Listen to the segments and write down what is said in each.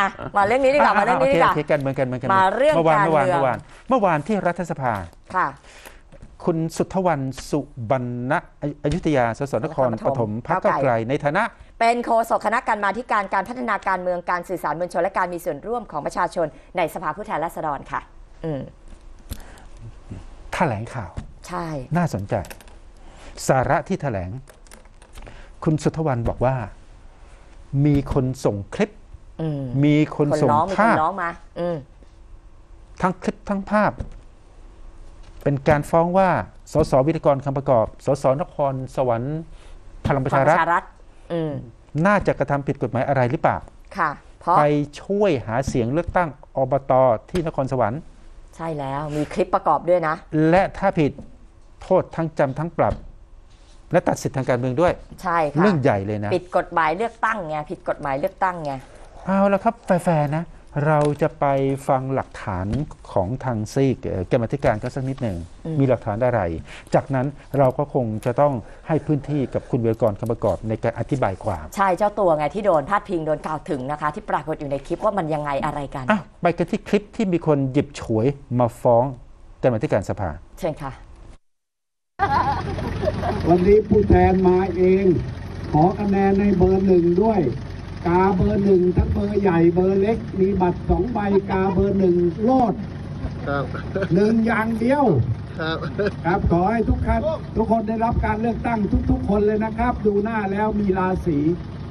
อะมาเรื่องนี้ดีกว่ามาเรื่องนี้ดีกว่าโอเคโอเคกันเมืองกันเมืองกันมาเรื่องเมื่อวานการเมื่อวานเมืองเมื่อวานเมื่อวานที่รัฐสภาค่ะคุณสุทธวันสุบรรณอยุธยา สสนครปฐมพรรคก้าก้าววไกไกลลในฐานะ เป็นโฆษกคณะกรรมาธิการการพัฒนาการเมืองการสื่อสารมวลชนและการมีส่วนร่วมของประชาชนในสภาผู้แทนราษฎรค่ะ อืมแถลงข่าว ใช่ น่าสนใจ สาระที่แถลง คุณสุทธวันบอกว่า มีคนส่งคลิปอื มมีคนคนส่งร้องมีคภานพร้องมาอืมทั้งคลิปทั้งภาพ เป็นการฟ้องว่า สสวิทยกรคำประกอบ สสนครสวรรค์พลังประพรชารปรัฐระชารัฐอืมน่าจะกระทำผิดกฎหมายอะไรหรือเปล่าค่ะเพราะไปช่วยหาเสียงเลือกตั้งอบตที่นครสวรรค์ ใช่แล้วมีคลิปประกอบด้วยนะ และถ้าผิดโทษทั้งจำทั้งปรับ และตัดสิทธิทางการเมืองด้วย ใช่ค่ะเรื่องใหญ่เลยนะ ผิดกฎหมายเลือกตั้งไงผิดกฎหมายเลือกตั้งไง เอาละครับแฟร์ๆนะ เราจะไปฟังหลักฐานของทางซีกเอ่อกรรมาธิการก็สักนิดหนึ่งอืมมีหลักฐานอะไร จากนั้นเราก็คงจะต้องให้พื้นที่กับคุณเวรกรคำประกอบในการอธิบายความ ใช่เจ้าตัวไงที่โดนพาดพิงโดนกล่าวถึงนะคะ ที่ปรากฏอยู่ในคลิปว่ามันยังไงอะไรกันอะไปกันที่คลิปที่มีคนหยิบฉวยมาฟ้องกรรมาธิการสภา เชิญค่ะ วันนี้ผู้แทนมาเอง ขอคะแนนในเบอร์หนึ่งด้วย กาเบอร์หนึ่งทั้งเบอร์ใหญ่เบอร์เล็ก มีบัตรสองใบกาเบอร์หนึ่งโลดครับหนึ่งอย่างเดียว ครับครับขอให้ทุกท่านทุกคนได้รับการเลือกตั้งทุก ๆ คนเลยนะครับ ดูหน้าแล้วมีราศี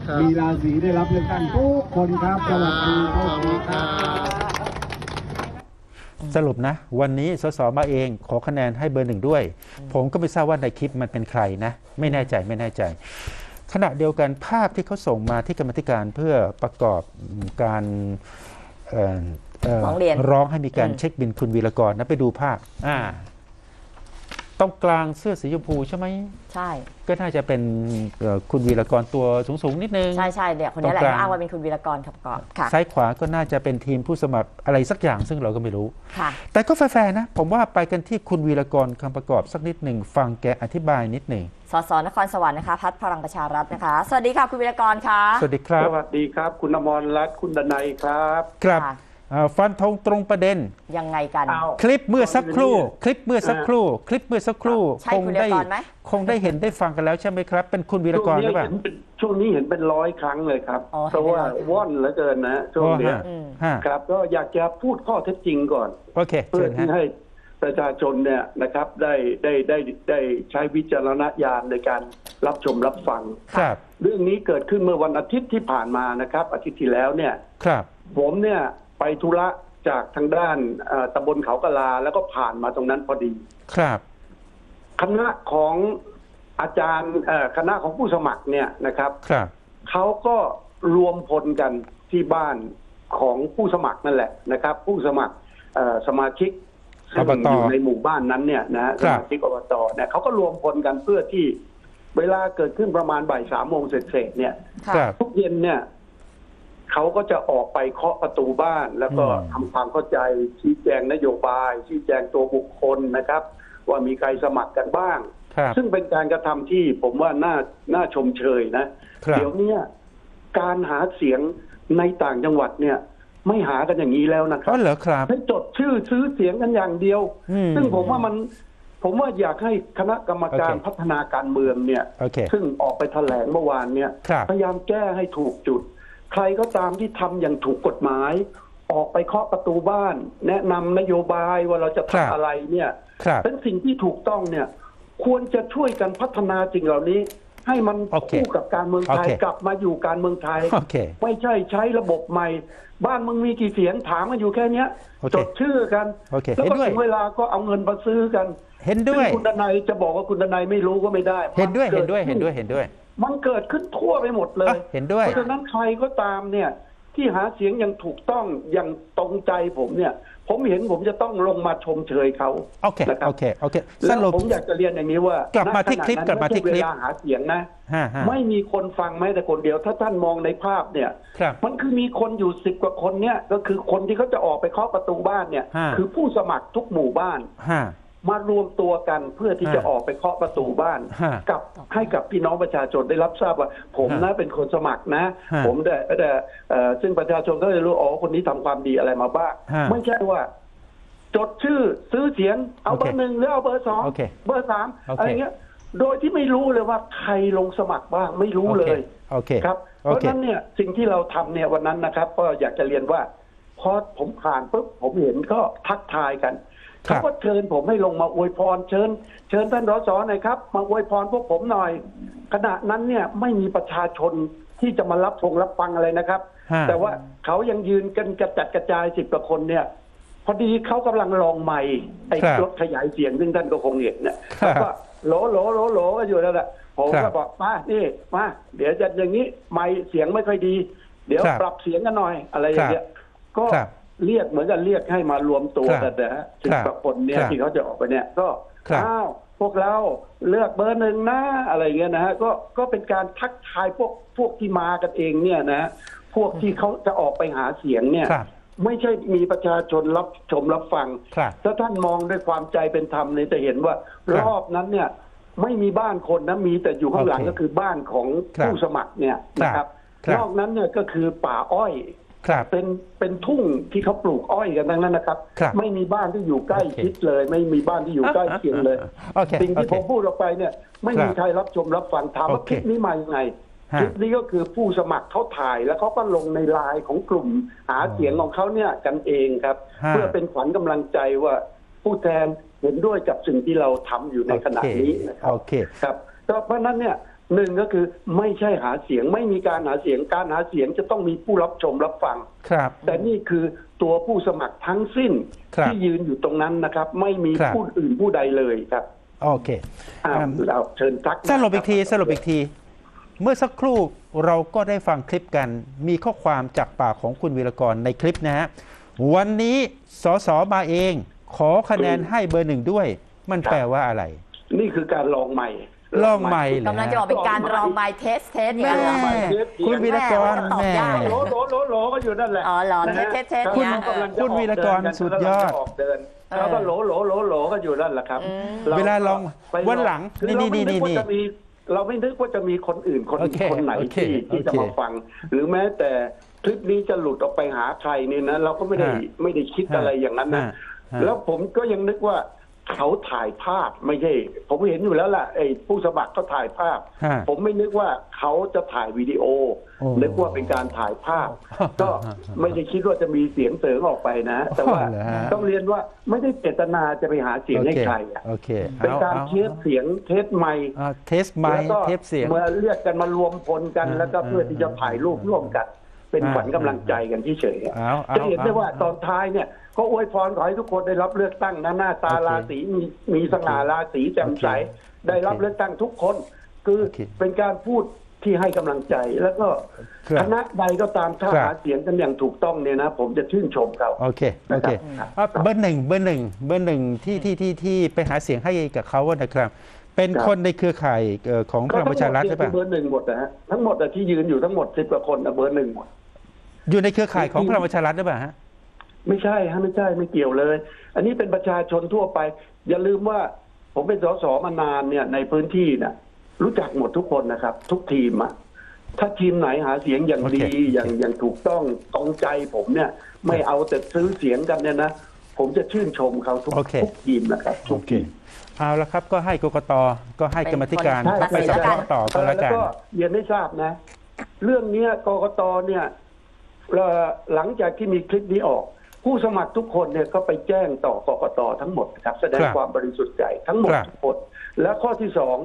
ครับมีราศีได้รับเลือกตั้งทุกคนครับสวัสดีโชคดีครับสรุปนะ วันนี้สสมาเองขอคะแนนให้เบอร์หนึ่งด้วย ผมก็ไม่ทราบว่าในคลิปมันเป็นใครนะ ไม่แน่ใจไม่แน่ใจ ขณะเดียวกันภาพที่เขาส่งมาที่กรรมาธิการเพื่อประกอบการเอ่อเร้องเรียนร้องให้มีการอืมเช็คบินคุณวีรกรนะไปดูภาพอ่าตรงกลางเสื้อสีชมพูใช่ไหมใช่ ก็น่าจะเป็นเอ่อคุณวีรกรตัวสูงๆนิดนึง ใช่ใช่เนี่ยคนนี้แหละตรงกลางเขาอ้างว่าเป็นคุณวีรกรขับกอบค่ะซ้ายขวาก็น่าจะเป็นทีมผู้สมัครอะไรสักอย่างซึ่งเราก็ไม่รู้ค่ะแต่ก็แฟร์ๆนะ ผมว่าไปกันที่คุณวีรกรคำประกอบสักนิดหนึ่งฟังแกอธิบายนิดหนึ่ง สสนครสวรรค์นะคะพัฒพลังประชารัฐนะคะ สวัสดีค่ะคุณวีรกรค่ะสวัสดีครับสวัสดีครับ คุณอมรรัตน์คุณดนัยครับครับค่ะอ่าฟันธงตรงประเด็นยังไงกันอ้าวคลิปเมื่อสักครู่ คลิปเมื่อสักครู่ คลิปเมื่อสักครู่ใช่คงคุณวีรได้กรไหมคงได้เห็นได้ฟังกันแล้วใช่ไหมครับ เป็นคุณวีรช่วงกรหนี้รือเปล่าเห็นเป็นช่วงนี้เห็นเป็นร้อยครั้งเลยครับอ๋อเพราะว่าเห็นเป็นร้อยว่อนเหลือเกินนะช่วงเนี้ยอ๋อฮะอืมฮะครับก็อยากจะพูดข้อเท็จจริงก่อนโอเคเพื่เชิอญที่ฮะให้ ประชาชนเนี่ยนะครับได้ได้ได้ได้ใช้วิจารณญาณในการรับชมรับฟัง ครับ เรื่องนี้เกิดขึ้นเมื่อวันอาทิตย์ที่ผ่านมานะครับ อาทิตย์ที่แล้วเนี่ย ครับ ผมเนี่ยไปธุระจากทางด้านเอ่อตำบลเขากะลา แล้วก็ผ่านมาตรงนั้นพอดี ครับ คณะของอาจารย์เอ่อคณะของผู้สมัครเนี่ยนะครับ ครับ เขาก็รวมพลกันที่บ้านของผู้สมัครนั่นแหละนะครับ ผู้สมัครเอ่อสมาชิก ซึ่งอบตอยู่ในหมู่บ้านนั้นเนี่ยนะฮะคสรับมาชิกอบตเนี่ยเขาก็รวมพลกันเพื่อที่ เวลาเกิดขึ้นประมาณบ่ายสามโมงเสร็จๆเนี่ยค่ะครับทุกเย็นเนี่ยเขาก็จะออกไปเคาะประตูบ้าน แล้วก็อืมทำความเข้าใจชี้แจงนโยบาย ชี้แจงตัวบุคคลนะครับ ว่ามีใครสมัครกันบ้างครับซึ่งเป็นการกระทำที่ผมว่าน่าน่าชมเชยนะครับเดี๋ยวเนี้ยการหาเสียงในต่างจังหวัดเนี่ย ไม่หากันอย่างนี้แล้วนะครัอ๋บอเหรอครับให้จดชื่อซื้อเสียงกันอย่างเดียวอืมซึ่งผมว่ามันผมว่าอยากให้คณะกรรมการโอเคพัฒนาการเมืองเนี่ยโอเคซึ่งออกไปแถลงเมื่อวานเนี่ยครับพยายามแก้ให้ถูกจุด ใครก็ตามที่ทำอย่างถูกกฎหมาย ออกไปเคาะประตูบ้าน แนะนำนโยบายว่าเราจะครับทำอะไรเนี่ยครับเป็นสิ่งที่ถูกต้องเนี่ย ควรจะช่วยกันพัฒนาสิ่งเหล่านี้ ให้มันโอเคคู่กับการเมืองไทยโอเคกลับมาอยู่การเมืองไทยโอเคไม่ใช่ใช้ระบบใหม่ บ้านมึงมีกี่เสียงถามกันอยู่แค่เนี้ยโอเคจดชื่อกันโอเคแล้วเห็นก็ด้วยถึงเวลาก็เอาเงินมาซื้อกัน เห็นด้วยซึ่งคุณดนัยจะบอกว่าคุณดนัยไม่รู้ก็ไม่ได้ เห็นด้วยมัเห็นด้วยกิเห็นด้วยเห็นด้วย มันเกิดขึ้นทั่วไปหมดเลอะยเห็นด้วยเพราะฉะนั้นใครก็ตามเนี่ยที่หาเสียงอย่างถูกต้องอย่างตรงใจผมเนี่ย ผมเห็นผมจะต้องลงมาชมเชยเขาโอเคนะครับโอเคโอเคสแล้วรุปผมอยากจะเรียนอย่างนี้ว่ากลับมาที่ณขณะคลิปนั้นกลับมาที่คลิปไใช่เวลาหาเสียงนะฮะฮะไม่มีคนฟังแม้แต่คนเดียว ถ้าท่านมองในภาพเนี่ยครับมันคือมีคนอยู่สิบกว่าคนเนี่ยก็คือคนที่เขาจะออกไปเคาะประตูบ้านเนี่ยฮะคือผู้สมัครทุกหมู่บ้านฮะ มารวมตัวกันเพื่อที่จะฮะออกไปเคาะประตูบ้านฮะกับให้กับพี่น้องประชาชนได้รับทราบว่า ผมนะเป็นคนสมัครนะฮะผมได้ได้เอ่อซึ่งประชาชนก็จะรู้อ๋อคนนี้ทำความดีอะไรมาบ้างฮะไม่ใช่ว่าจดชื่อซื้อเสียงเอาเบอร์หนึ่งโอเคหรือเอาเบอร์สองโอเคเบอร์สามโอเคอะไรเงี้ย โดยที่ไม่รู้เลยว่าใครลงสมัครบ้างไม่รู้เลยโอเคครับโอเคเพราะฉะนั้นเนี่ยสิ่งที่เราทำเนี่ยวันนั้นนะครับ ก็อยากจะเรียนว่าพอผมผ่านปุ๊บผมเห็นก็ทักทายกันครับ เขาก็เชิญผมให้ลงมาอวยพรเชิญ เชิญท่านรสหน่อยครับ มาอวยพรพวกผมหน่อย ขณะนั้นเนี่ยไม่มีประชาชนที่จะมารับชงรับฟังอะไรนะครับฮะแต่ว่าเขายังยืนกันกระจัดกระจายสิบกว่าคนเนี่ยพอดีเขากำลังลองใหม่ไอ้ครับรถขยายเสียงซึ่งท่านก็คงเห็นเนี่ยครับแล้วก็โหลโหลโหลโหลก็อยู่นั่นแหละผมครัก็บบอกมานี่มาเดี๋ยวจะอย่างนี้ไม่เสียงไม่ค่อยดี เดี๋ยวครับปรับเสียงกันหน่อยอะไรอย่างเงี้ยก็ครับ เรียกเหมือนกันเรียกให้มารวมตัวครักับนนะฮะสิบครับกว่าคนเนี่ยครับที่เขาจะออกไปเนี่ย ก็ครับอ้าวพวกเราเลือกเบอร์หนึ่งนะอะไรอย่างเงี้ยนะฮะก็ก็เป็นการทักทายพวกพวกที่มากันเองเนี่ยนะฮะพวกที่เขาจะออกไปหาเสียงเนี่ยครับไม่ใช่มีประชาชนรับชมรับฟังครับถ้าท่านมองด้วยความใจเป็นธรรมเนี่ยจะเห็นว่าครับรอบนั้นเนี่ย ไม่มีบ้านคนนะมีแต่อยู่ข้างหลังโอเคก็คือบ้านของครับผู้สมัครเนี่ยนะครับครับนอกนั้นเนี่ยก็คือป่าอ้อย ครับเป็นเป็นทุ่งที่เขาปลูกอ้อยกันทั้งนั้นนะครับ ครับไม่มีบ้านที่อยู่ใกล้โอเคชิดเลย ไม่มีบ้านที่อยู่ใกล้เคียงเลยโอเคสิ่งที่โอผเคมพูดออกไปเนี่ย ไม่มีครับใครรับชมรับฟังถามว่าโอคเคลิปนี้มายังไงฮะคลิปนี้ก็คือผู้สมัครเขาถ่ายแล้วเขาก็ลงในไลน์ของกลุ่มหาเสียงของเขาเนี่ยกันเองครับ ฮะ เพื่อเป็นขวัญกำลังใจว่าผู้แทนเห็นด้วยกับสิ่งที่เราทำอยู่ในขณะนี้นะครับ โอเค ครับก็เพราะฉะนั้นเนี่ย หนึ่งก็คือไม่ใช่หาเสียงไม่มีการหาเสียงการหาเสียงจะต้องมีผู้รับชมรับฟัง ครับ แต่นี่คือตัวผู้สมัครทั้งสิ้นครับที่ยืนอยู่ตรงนั้นนะครับ ไม่มีครับ ผู้อื่นผู้ใดเลยครับโอเคอ้าวอืมเราเชิญทักสรุปอีกทีสรุปอีกที เมื่อสักครู่เราก็ได้ฟังคลิปกัน มีข้อความจากปากของคุณวีรกรในคลิปนะฮะวันนี้สสมาเอง ขอคะแนนให้เบอร์หนึ่งด้วย มันแปลว่าอะไร นี่คือการลองใหม่ ลองใหม่เหรกำลังจะบอกเป็นการรองไมเทสเทสอย่างแม่เงี้ยเหรอ คุณวีรกรตอบแม่ยากโหลโหลโหลโหลก็อยู่นั่นแหละอ๋อเหรอนะฮะเทสเทสครับเทสเรากำลังจะคุณออกวีรกรเนนสุดยอดกำลังจะออกเดินเออแล้วก็โหลโหลโหลโหลก็อยู่นั่นแหละครับอืมรเวลาลองไปวันหลังคือนี่เราไม่นี่นึกว่านี่ จะมีเราไม่นึกว่าจะมีคนอื่นคนโอเคคนไหนโอเคที่ที่จะโอเคมาฟัง หรือแม้แต่คลิปนี้จะหลุดออกไปหาใครเนี่ยนะ เราก็ไม่ได้ฮะไม่ได้คิดฮะอะไรอย่างนั้นนะฮะฮะ แล้วผมก็ยังนึกว่า เขาถ่ายภาพไม่ใช่ ผมเห็นอยู่แล้วล่ะไอ้ผู้สมัครเขาถ่ายภาพ ฮะผมไม่นึกว่าเขาจะถ่ายวิดีโอโอ้ นึกว่าเป็นการถ่ายภาพฮะก็ฮะไม่ได้คิดว่าจะมีเสียงเสิงออกไปนะ แต่ว่าอ๋อเหรอฮะ ต้องเรียนว่าไม่ได้เจตนาจะไปหาเสียงให้ใครอะโอเคโอเคเป็นเอาการเอา test เสียง test ไมค์เอา test ไมค์แล้วก็ test เสียงเมื่อเรียกกันมารวมพลกัน อ่าแล้วก็เพื่อที่จะถ่ายรูปร่วมกัน เป็นอ่าขวัญกำลังใจกันที่เฉยๆเอาเอาจะเห็นได้เอาว่าตอนท้ายเนี่ย ก็อวยพรขอให้ทุกคนได้รับเลือกตั้งนะหน้าตาโอเคราศีมีมีสง่าราศีแจ่มใสโอเคได้รับเลือกตั้งทุกคน คือโอเคเป็นการพูดที่ให้กำลังใจแล้วก็ครับคณะใดก็ตามถ้าครับหาเสียงกันอย่างถูกต้องเนี่ยนะ ผมจะชื่นชมเขาโอเคโอเคครับอะเบอร์หนึ่งเบอร์หนึ่งเบอร์หนึ่งที่ที่ที่ที่ไปหาเสียงให้กับเขาอะนะครับ เป็นครับคนในเครือข่ายเอ่อของพก็ลังประชารัฐทั้ใช่งหมดปะเนี่ยคือเบอร์หนึ่งหมดนะฮะทั้งหมดอะที่ยืนอยู่ทั้งหมดสิบกว่าคนนะเบอร์หนึ่งหมดอยู่ในเครือข่ายของพลังประชารัฐหรือเปล่าฮะ ไม่ใช่ฮะไม่ใช่ไม่เกี่ยวเลย อันนี้เป็นประชาชนทั่วไป อย่าลืมว่า ผมเป็นสสมานานเนี่ยในพื้นที่น่ะ รู้จักหมดทุกคนนะครับ ทุกทีมอะถ้าทีมไหนหาเสียงอย่างโอเคดีอย่างอย่างถูกต้องตรงใจผมเนี่ย ไม่เอาแต่ซื้อเสียงกันเนี่ยนะผมจะชื่นชมเขาทุกโอเคทุกทีมนะครับทุโอกเคทีมเอาละครับก็ให้กกตก็ให้กรรมาธิการใช่เข้าไปใช่สอบต่อก็แล้วกันก็เรียนให้ทราบนะ เรื่องเนี้ยกกตเนี่ยเอ่อหลังจากที่มีคลิปนี้ออก ผู้สมัครทุกคนเนี่ยก็ไปแจ้งต่อกกตทั้งหมดนะครับแสดงครับความบริสุทธิ์ใจทั้งหมดครับ ทุกคนและข้อที่สอง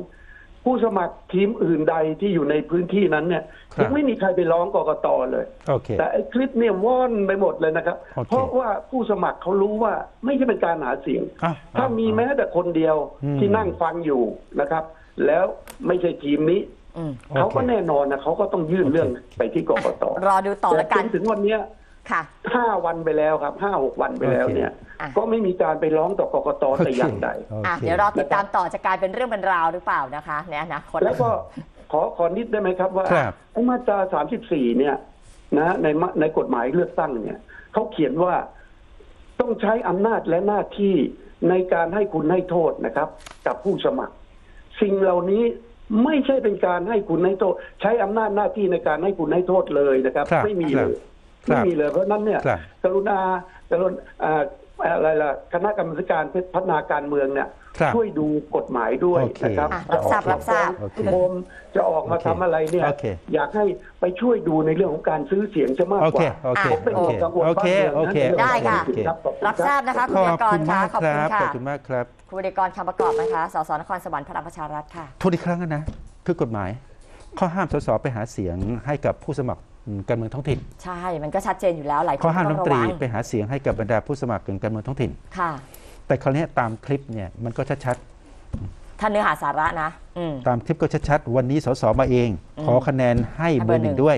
ผู้สมัครทีมอื่นใดที่อยู่ในพื้นที่นั้นเนี่ยยังไม่มีใครไปร้องกกตเลย โอเค แต่ไอ้คลิปเนี่ยว่อนไปหมดเลยนะครับ โอเคเพราะว่าผู้สมัครเขารู้ว่าไม่ใช่เป็นการหาเสียง อะถ้ามีแม้แต่คนเดียวอืมที่นั่งฟังอยู่นะครับ แล้วไม่ใช่ทีมนี้อืม เขาก็โอเคแน่นอนนะเขาก็ต้องยื่นโอเคเรื่องไปที่กกตรอดูต่อแล้วกันจถึงวันเนี้ย ค่ะ ห้าวันไปแล้วครับห้าหกวันไปแล้วเนี่ย อะ ก็ไม่มีการไปร้องต่อกกตแต่อย่างใดโออะเคเดี๋ยวรอติดตามต่อจะกลายเป็นเรื่องเป็นราวหรือเปล่านะคะในอนาคต แล้วก็ขอขอนิดได้ไหมครับว่าครับ ไอ้มาตราสามสิบสี่เนี่ยนะในมะในกฎหมายเลือกตั้งเนี่ยเขาเขียนว่าต้องใช้อำนาจและหน้าที่ในการให้คุณให้โทษนะครับ กับผู้สมัคร สิ่งเหล่านี้ไม่ใช่เป็นการให้คุณให้โทษ ใช้อำนาจหน้าที่ในการให้คุณให้โทษเลยนะครับ ครับไม่มีครัเลบยครับ ไม่มีเลยเพราะฉะนั้นเนี่ยครับกรุณากรุณอ่าอะไรล่ะคณะกรรมการพัฒนาการเมืองเนี่ยครับช่วยดูกฎหมายด้วยโอเคนะครับอะรับทราบรับทราบโอเคโคมจะออกมาโอเคทำอะไรเนี่ยโอเคอยากให้ไปช่วยดูในเรื่องของการซื้อเสียงจะมากโอกเคว่าโอเคอะผมเป็นโอห่วเคงกังวลโอเคบ้านเมืองโอเคนะได้ค่ะขอบณรับขอณรับทราบนะคะขคุณอวิบกรคุณค่ะมากขอบคคุณรับค่ะขอบคุณมากครับคุณวิกรคำประกอบนะคะสสนครสวรรค์พลังประชารัฐค่ะทวนอีกครั้งนะคือกฎหมายข้อห้ามสสไปหาเสียงให้กับผู้สมัคร การเมืองท้องถิ่น ใช่ มันก็ชัดเจนอยู่แล้วหลายคนข้อห้ามต้รัอฐงมนระตรีวังไปหาเสียงให้กับบรรดาผู้สมัครการเมืองท้องถิ่นค่ะ แต่คราวนี้ตามคลิปเนี่ยมันก็ชัดท่านเนื้อหาสาระนะอืมๆตามคลิปก็ชัดๆวันนี้สสมาเองอืมขอคะแนนให้เบอร์หนึ่งให้เบอร์หนึ่งด้วย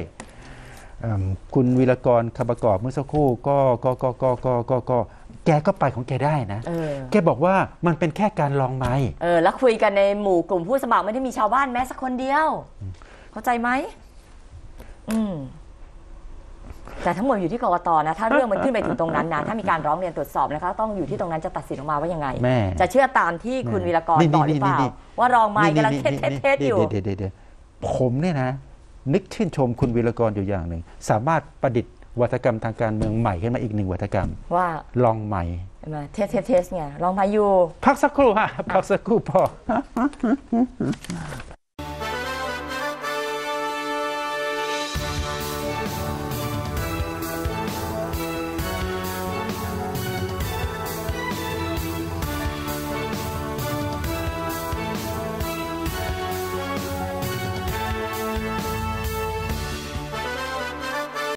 เอิ่มคุณวีรกรคำประกอบเมื่อสักครู่ก็ก็ก็ก็ก็ก็ก็แกก็ไปของแกได้นะเออแกบอกว่ามันเป็นแค่การลองไม้เออ แล้วคุยกันในหมู่กลุ่มผู้สมัครไม่ได้มีชาวบ้านแม้สักคนเดียว เข้าใจไหม อืมแต่ทั้งหมดอยู่ที่กรกตนะ ถ้าเรื่องมันขึ้นไปถึงตรงนั้นนะ ถ้ามีการร้องเรียนตรวจสอบนะคะ ต้องอยู่ที่ตรงนั้นจะตัดสินออกมาว่ายังไง แม่จะเชื่อตามที่คุณแม่วีรกรนี่บอกหรือเปล่า นี่นี่ ว่าลองไมค์กำลังนี่ test นี่ test อยู่ เดี๋ยวเดี๋ยวเดี๋ยวผมเนี่ยนะ นึกชื่นชมคุณวีรกรอยู่อย่างหนึ่ง สามารถประดิษฐ์นวัตกรรมทางการเมืองใหม่ขึ้นมาอีกหนึ่งนวัตกรรม ว่าลองไมค์ เห็นไหม test test test ไงลองไมค์อยู่ พักสักครู่ฮะพักสักครู่พอ